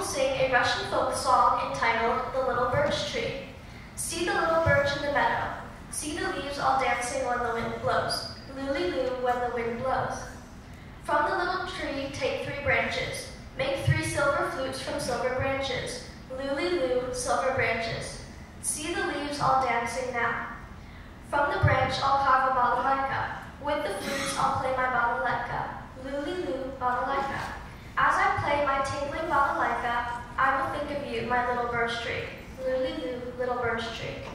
a Russian folk song entitled The Little Birch Tree. See the little birch in the meadow. See the leaves all dancing when the wind blows. Lulu when the wind blows. From the little tree take three branches. Make three silver flutes from silver branches. Lulu silver branches. See the leaves all dancing now. From the branch I'll carve a balalaika. With the flutes I'll play my balalaika. Lulu loo, balalaika. As I play my tinkling balalaika, I will think of you, my little birch tree. Lulu little birch tree.